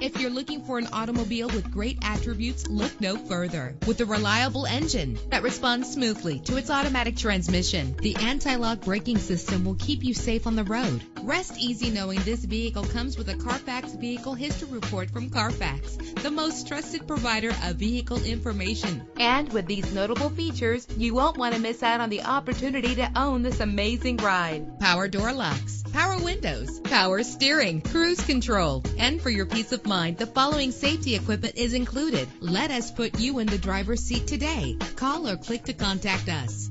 If you're looking for an automobile with great attributes, look no further. With a reliable engine that responds smoothly to its automatic transmission, the anti-lock braking system will keep you safe on the road. Rest easy knowing this vehicle comes with a Carfax Vehicle History Report from Carfax, the most trusted provider of vehicle information. And with these notable features, you won't want to miss out on the opportunity to own this amazing ride. Power door locks, power windows, power steering, cruise control. And for your peace of mind, the following safety equipment is included. Let us put you in the driver's seat today. Call or click to contact us.